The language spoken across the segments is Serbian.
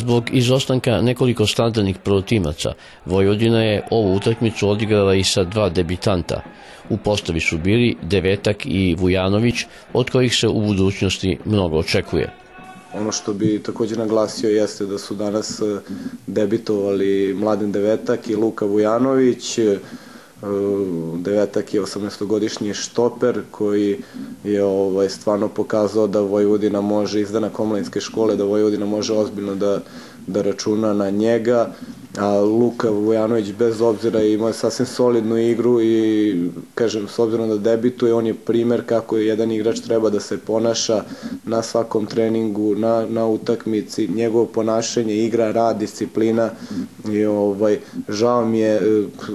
Zbog izostanka nekoliko standardnih prvotimaca, Vojvodina je ovu utakmicu odigrala i sa dva debitanta. U postavi su bili Devetak i Vujanović, od kojih se u budućnosti mnogo očekuje. Ono što bi takođe naglasio jeste da su danas e, debitovali Mladen Devetak i Luka Vujanović, Devetak je 18-godišnji štoper koji je ovaj, stvarno pokazao da Vojvodina može izdana komlinske škole, da Vojvodina može ozbiljno da, da računa na njega a Luka Vujanović bez obzira ima sasvim solidnu igru i kažem s obzirom da debituje on je primer kako je jedan igrač treba da se ponaša na svakom treningu, na, na utakmici, njegovo ponašanje, igra, rad, disciplina i ovaj, žao mi je e,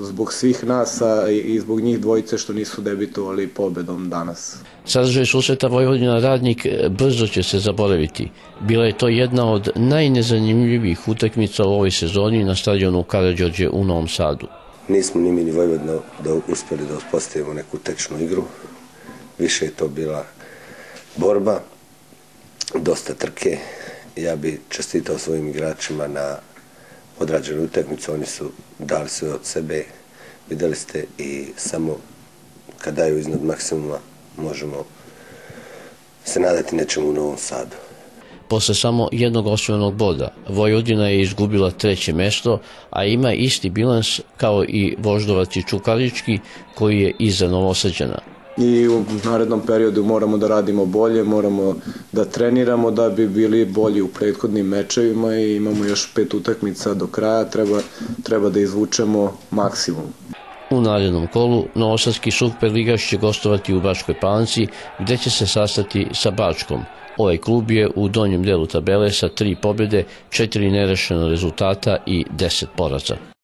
zbog svih nas a i zbog njih dvojice što nisu debitovali pobedom danas. Sadržaj susreta Vojvodina Radnik e, brzo će se zaboraviti. Bila je to jedna od najnezanimljivijih utakmica u ovoj sezoni na stadionu Karadžođe u Novom Sadu. Nismo ni mi ni Vojvodina da uspeli da uspostavimo neku tečnu igru. Više je to bila borba, dosta trke. Ja bi čestitao svojim igračima na odrađenu utakmicu. Oni su dali sve od sebe. Videli ste i samo kad daju iznad maksimuma možemo se nadati nečemu u Novom Sadu. Posle samo jednog osvojenog boda, Vojvodina je izgubila treće mesto, a ima isti bilans kao i Voždovac i Čukarički, koji je iza Novosađana. I u narednom periodu moramo da radimo bolje, moramo da treniramo da bi bili bolji u prethodnim mečevima i imamo još pet utakmica do kraja, treba, treba da izvučemo maksimum. U narednom kolu Novosadski Superligaš će gostovati u Bačkoj Palanci gde će se sastati sa Bačkom. Ovaj klub je u donjem delu tabele sa tri pobjede, četiri nerešena rezultata i deset poraza.